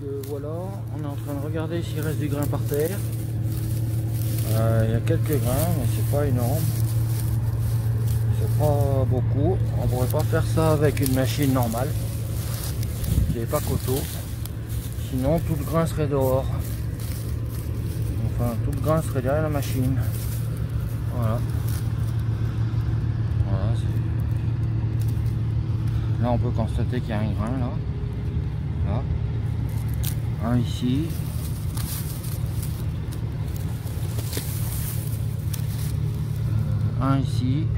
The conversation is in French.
Euh, voilà, on est en train de regarder s'il reste du grain par terre. Euh, Il y a quelques grains, mais c'est pas énorme. C'est pas beaucoup. On pourrait pas faire ça avec une machine normale. Qui n'est pas coteau. Sinon tout le grain serait dehors. Enfin tout le grain serait derrière la machine. Voilà. Voilà, là on peut constater qu'il y a un grain là. Là. Un ici. Euh.